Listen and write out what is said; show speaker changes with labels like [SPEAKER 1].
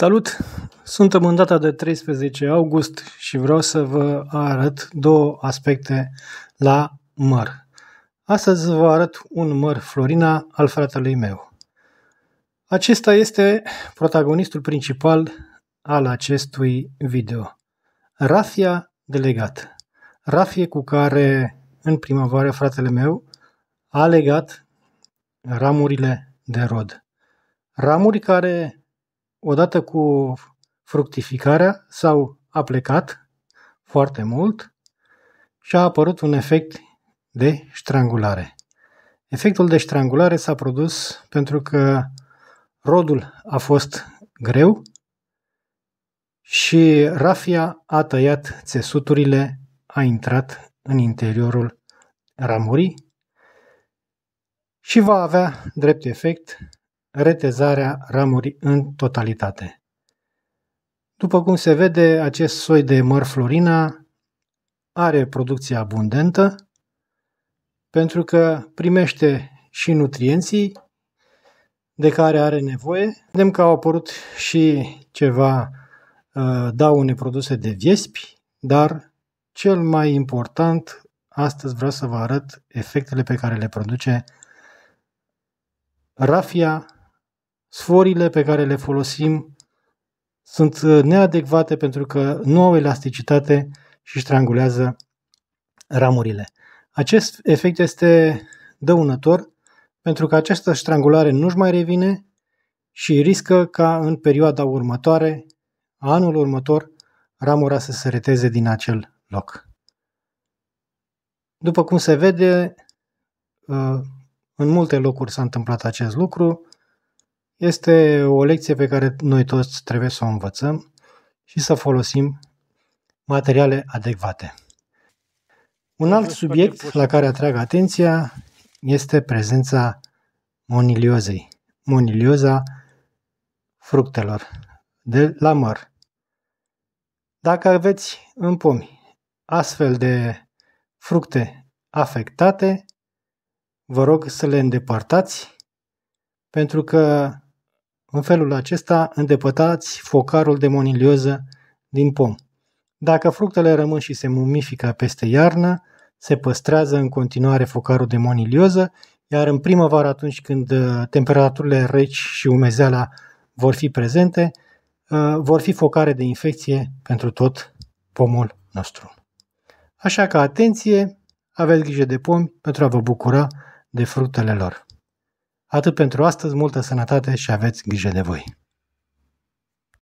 [SPEAKER 1] Salut! Suntem în data de 13 august și vreau să vă arăt două aspecte la măr. Astăzi vă arăt un măr Florina al fratelui meu. Acesta este protagonistul principal al acestui video. Rafia delegat. Rafie cu care în primăvară fratele meu a legat ramurile de rod. Ramuri care odată cu fructificarea s-au aplecat foarte mult și a apărut un efect de strangulare. Efectul de strangulare s-a produs pentru că rodul a fost greu și rafia a tăiat țesuturile, a intrat în interiorul ramurii și va avea drept efect retezarea ramurii în totalitate. După cum se vede, acest soi de măr florina are producție abundentă pentru că primește și nutrienții de care are nevoie. Vedem că au apărut și ceva uh, daune produse de viespi, dar cel mai important, astăzi vreau să vă arăt efectele pe care le produce rafia sforile pe care le folosim sunt uh, neadecvate pentru că nu au elasticitate și strangulează ramurile. Acest efect este dăunător pentru că această strangulare nu-și mai revine și riscă ca în perioada următoare, anul următor, ramura să se reteze din acel loc. După cum se vede, uh, în multe locuri s-a întâmplat acest lucru, este o lecție pe care noi toți trebuie să o învățăm și să folosim materiale adecvate. Un alt subiect la care atrag atenția este prezența moniliozei. Monilioza fructelor de la măr. Dacă aveți în pomi astfel de fructe afectate, vă rog să le îndepărtați pentru că în felul acesta îndepătați focarul de monilioză din pom. Dacă fructele rămân și se mumifică peste iarnă, se păstrează în continuare focarul de monilioză, iar în primăvară, atunci când uh, temperaturile reci și umezeala vor fi prezente, uh, vor fi focare de infecție pentru tot pomul nostru. Așa că atenție, aveți grijă de pomi pentru a vă bucura de fructele lor. Atât pentru astăzi, multă sănătate și aveți grijă de voi!